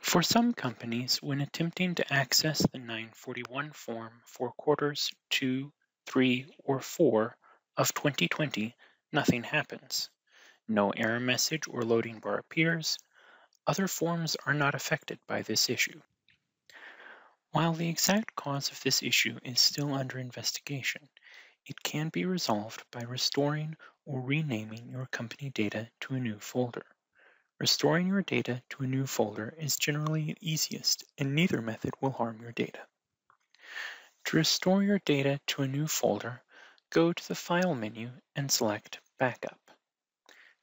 For some companies, when attempting to access the 941 form for quarters 2, 3, or 4 of 2020, nothing happens. No error message or loading bar appears. Other forms are not affected by this issue. While the exact cause of this issue is still under investigation, it can be resolved by restoring or renaming your company data to a new folder. Restoring your data to a new folder is generally easiest and neither method will harm your data. To restore your data to a new folder, go to the File menu and select Backup.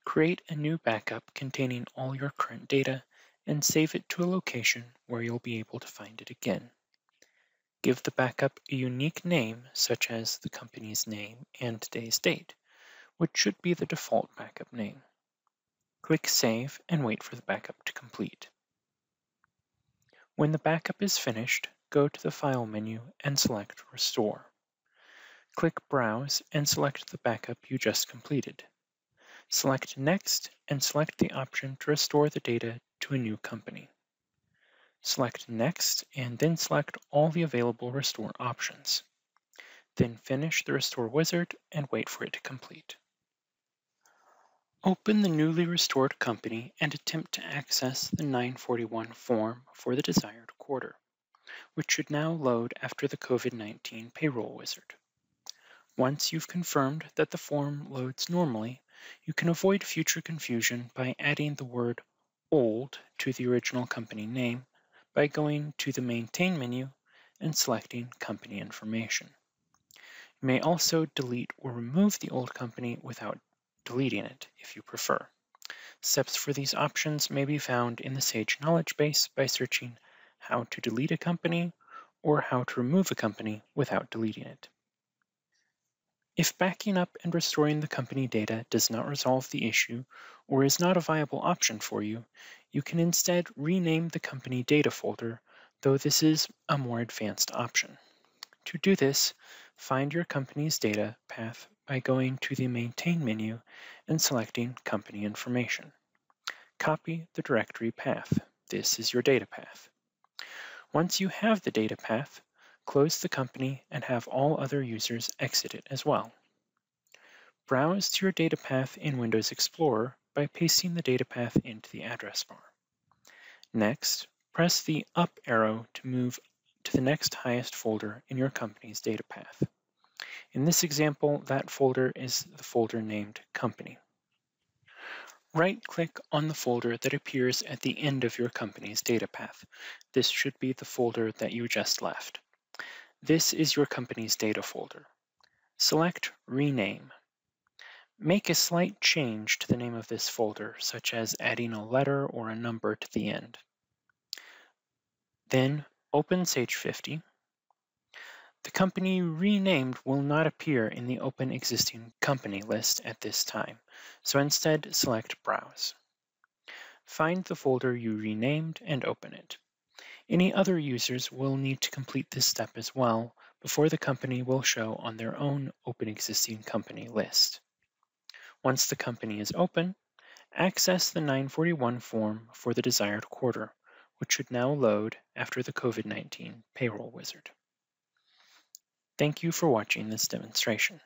Create a new backup containing all your current data and save it to a location where you'll be able to find it again. Give the backup a unique name such as the company's name and today's date, which should be the default backup name. Click Save and wait for the backup to complete. When the backup is finished, go to the File menu and select Restore. Click Browse and select the backup you just completed. Select Next and select the option to restore the data to a new company. Select Next and then select all the available restore options. Then finish the Restore wizard and wait for it to complete. Open the newly restored company and attempt to access the 941 form for the desired quarter, which should now load after the COVID-19 payroll wizard. Once you've confirmed that the form loads normally, you can avoid future confusion by adding the word old to the original company name by going to the Maintain menu and selecting Company Information. You may also delete or remove the old company without deleting it if you prefer. Steps for these options may be found in the SAGE knowledge base by searching how to delete a company or how to remove a company without deleting it. If backing up and restoring the company data does not resolve the issue or is not a viable option for you, you can instead rename the company data folder, though this is a more advanced option. To do this, find your company's data path by going to the Maintain menu and selecting Company Information. Copy the directory path. This is your data path. Once you have the data path, close the company and have all other users exit it as well. Browse to your data path in Windows Explorer by pasting the data path into the address bar. Next, press the up arrow to move to the next highest folder in your company's data path. In this example, that folder is the folder named Company. Right-click on the folder that appears at the end of your company's data path. This should be the folder that you just left. This is your company's data folder. Select Rename. Make a slight change to the name of this folder, such as adding a letter or a number to the end. Then open Sage 50 the company renamed will not appear in the Open Existing Company list at this time, so instead select Browse. Find the folder you renamed and open it. Any other users will need to complete this step as well before the company will show on their own Open Existing Company list. Once the company is open, access the 941 form for the desired quarter, which should now load after the COVID-19 payroll wizard. Thank you for watching this demonstration.